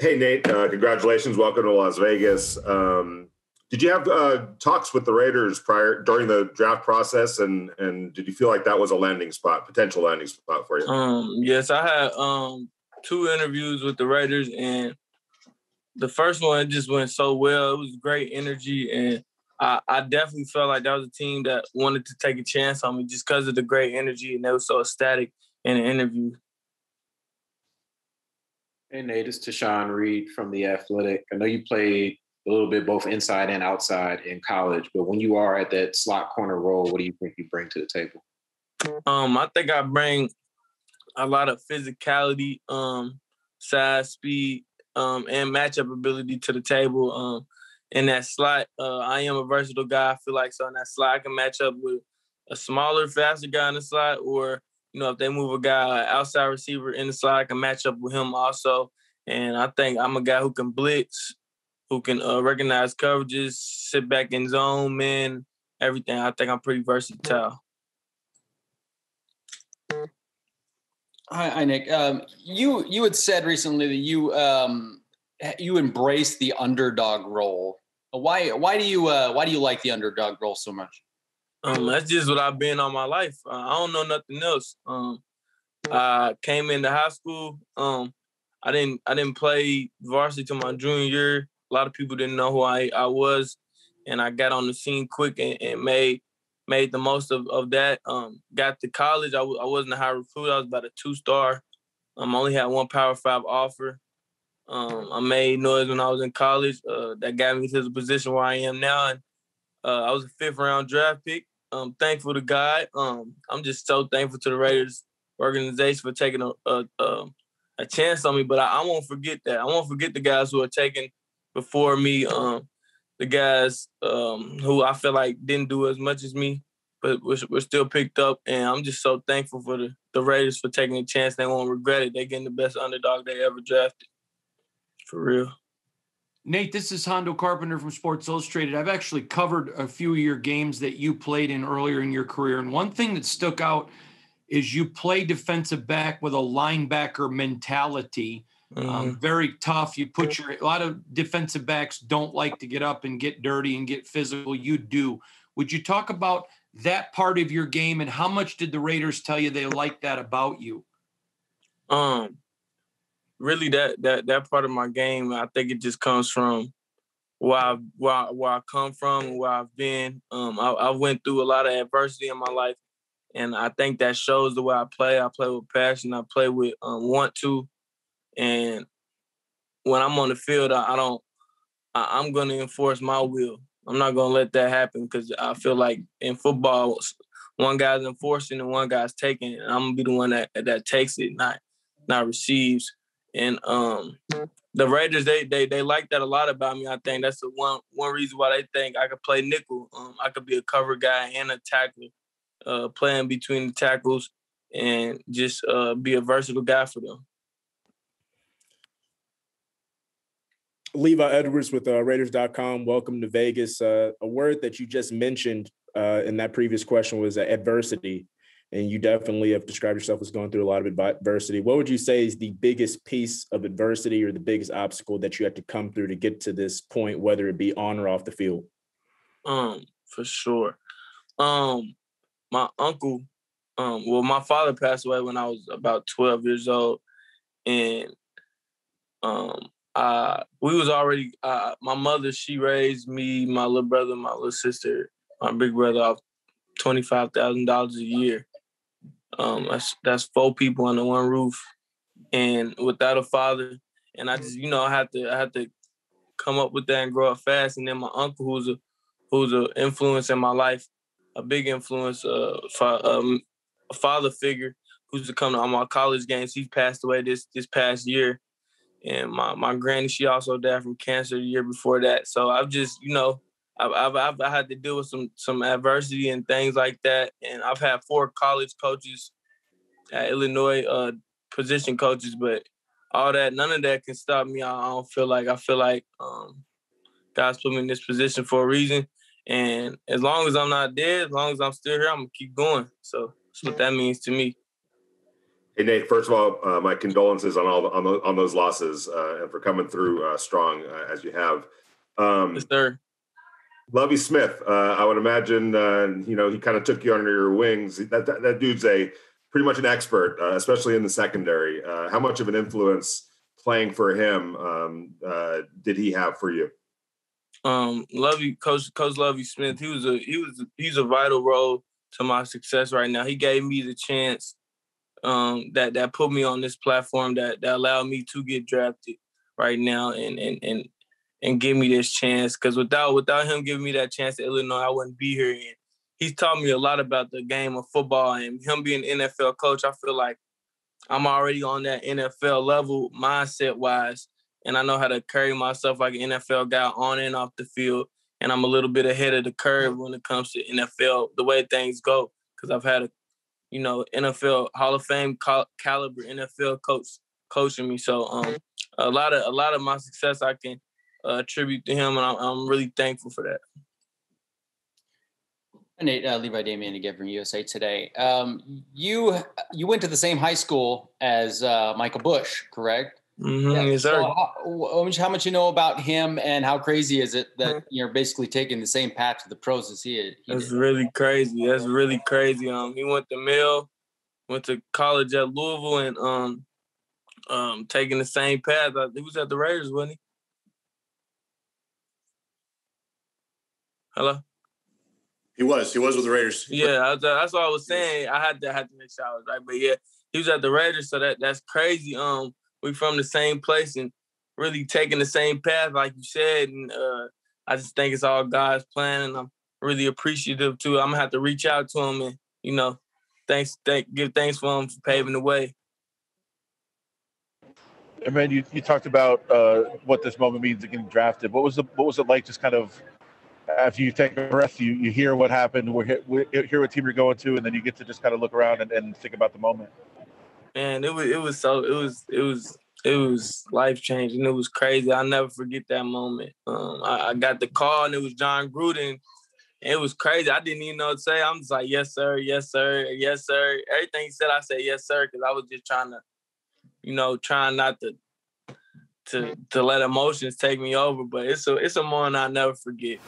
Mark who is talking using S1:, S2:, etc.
S1: Hey Nate, uh, congratulations! Welcome to Las Vegas. Um, did you have uh, talks with the Raiders prior during the draft process, and and did you feel like that was a landing spot, potential landing spot for you?
S2: Um, yes, I had um, two interviews with the Raiders, and the first one just went so well. It was great energy, and I, I definitely felt like that was a team that wanted to take a chance on me just because of the great energy, and they were so ecstatic in the interview.
S3: Hey Nate, it's Tashan Reed from the Athletic. I know you played a little bit both inside and outside in college. But when you are at that slot corner role, what do you think you bring to the table?
S2: Um, I think I bring a lot of physicality, um, size, speed, um, and matchup ability to the table. Um, in that slot, uh, I am a versatile guy. I feel like so in that slot, I can match up with a smaller, faster guy in the slot, or you know, if they move a guy outside receiver in the slot, I can match up with him also. And I think I'm a guy who can blitz, who can uh, recognize coverages, sit back in zone, man, everything. I think I'm pretty versatile.
S4: Hi, hi Nick. Um, you you had said recently that you um, you embrace the underdog role. Why why do you uh, why do you like the underdog role so much?
S2: Um, that's just what I've been all my life. Uh, I don't know nothing else. Um, I came into high school. Um, I didn't I didn't play varsity till my junior year a lot of people didn't know who I, I was, and I got on the scene quick and, and made made the most of, of that. Um, got to college. I w- I wasn't a high recruit. I was about a two star. Um, I only had one Power Five offer. Um, I made noise when I was in college. Uh, that got me to the position where I am now, and uh, I was a fifth round draft pick. I'm thankful to God. Um, I'm just so thankful to the Raiders organization for taking a a, a, a chance on me. But I, I, won't forget that. I won't forget the guys who are taking before me. Um, the guys um, who I feel like didn't do as much as me, but we're, we're still picked up. And I'm just so thankful for the, the Raiders for taking a chance. They won't regret it. They're getting the best underdog they ever drafted. For real.
S5: Nate, this is Hondo Carpenter from Sports Illustrated. I've actually covered a few of your games that you played in earlier in your career. And one thing that stuck out is you play defensive back with a linebacker mentality. Um, mm-hmm. Um, very tough. You put your a lot of defensive backs don't like to get up and get dirty and get physical. You do. Would you talk about that part of your game and how much did the Raiders tell you they like that about you?
S2: Um, really, that that that part of my game, I think it just comes from where I where where I come from, where I've been. Um, I, I went through a lot of adversity in my life, and I think that shows the way I play. I play with passion. I play with um, want to and when I'm on the field, I, I don't. I, going to enforce my will. I'm not to let that happen because I feel like in football, one guy's enforcing and one guy's taking it. And I'm gonna be the one that that takes it, not not receives. And um, the Raiders, they they they like that a lot about me. I think that's the one one reason why they think I could play nickel. Um, I could be a cover guy and a tackler, uh, playing between the tackles and just uh, be a versatile guy for them.
S6: Levi Edwards with uh, Raiders.com. Welcome to Vegas. Uh, a word that you just mentioned uh, in that previous question was uh, adversity. And you definitely have described yourself as going through a lot of adversity. What would you say is the biggest piece of adversity or the biggest obstacle that you had to come through to get to this point, whether it be on or off the field?
S2: Um, for sure. Um, my uncle, um, well, my father passed away when I was about 12 years old. And um, we was already uh, my mother. She raised me, my little brother, my little sister, my big brother off twenty five thousand dollars a year. Um, that's that's four people under one roof, and without a father. And I just, you know, I had to, I had to come up with that and grow up fast. And then my uncle, who's a, who's an influence in my life, a big influence, uh, um, a father figure who's to come to all my college games. He passed away this this past year, and my my granny she also died from cancer the year before that. So I've just you know I've I've, I've had to deal with some some adversity and things like that, and I've had four college coaches at Illinois, uh, position coaches, but all that none of that can stop me. I, I don't feel like I feel like um, God's put me in this position for a reason. And as long as I'm not dead, as long as I'm still here, I'm gonna keep going. So that's what that means to me.
S1: Hey Nate, first of all, uh, my condolences on all the, on, the, on those losses uh, and for coming through uh, strong uh, as you have. Um,
S2: Yes, sir.
S1: Lovie Smith, uh, I would imagine, uh, you know, he kind of took you under your wings. That, that, that dude's a pretty much an expert, uh, especially in the secondary. Uh, how much of an influence playing for him um, uh, did he have for you?
S2: Um, Lovie, Coach Coach Lovie Smith, he was a he was he's a vital role to my success right now. He gave me the chance um, that that put me on this platform that that allowed me to get drafted right now and and and and give me this chance. Because without without him giving me that chance at Illinois, I wouldn't be here. And he's taught me a lot about the game of football. And him being an NFL coach, I feel like I'm already on that NFL level mindset wise, and I know how to carry myself like an NFL guy on and off the field. And I'm a little bit ahead of the curve when it comes to NFL, the way things go, because I've had a, you know, NFL Hall of Fame cal- caliber NFL coach coaching me. So um, a lot of a lot of my success I can uh, attribute to him, and I'm, I'm really thankful for that.
S4: Nate uh, Levi Damien again from USA Today. Um, you you went to the same high school as uh, Michael Bush, correct?
S2: Mhm, yes,
S4: So
S2: sir.
S4: how, how much- you know about him, and how crazy is it that
S2: Mm-hmm.
S4: you're basically taking the same path to the pros as he, is- he
S2: That's
S4: did?
S2: really crazy. That's really crazy. Um, he went to Mill, went to college at Louisville, and um, um, taking the same path. Uh, He was at the Raiders, wasn't he? Hello.
S7: He was. He was with the Raiders.
S2: Yeah, I was- that's what I was saying. I had to had to make sure I was right, but yeah, he was at the Raiders, so that that's crazy. Um, we from the same place and really taking the same path, like you said, and uh, I just think it's all God's plan, and I'm really appreciative too. I'm gonna have to reach out to him and you know, thanks, thank, give thanks for him for paving the way.
S8: And man, you, you talked about uh, what this moment means to getting drafted. What was the what was it like? Just kind of after you take a breath, you, you hear what happened, we hear, what team you're going to, and then you get to just kind of look around and, and think about the moment.
S2: man, it was it was so it was it was it was life changing. It was crazy. I'll never forget that moment. Um, I, I got the call and it was Jon Gruden. It was crazy. I didn't even know what to say. I'm just like, yes, sir, yes, sir, yes, sir. Everything he said, I said yes, sir, because I was just trying to, you know, trying not to to to let emotions take me over. But it's a it's a moment I'll never forget.